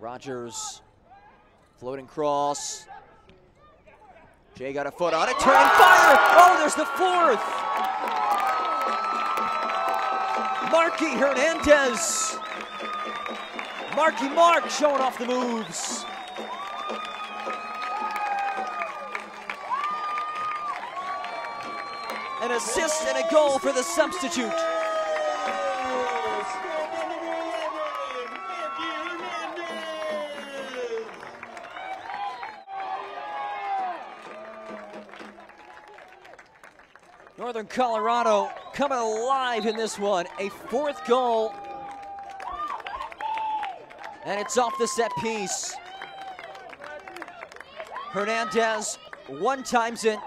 Rogers floating cross. Jay got a foot on it, turn, fire! Oh, there's the fourth! Marky Hernandez. Marky Mark showing off the moves. An assist and a goal for the substitute. Northern Colorado coming alive in this one. A fourth goal. And it's off the set piece. Hernandez one times it,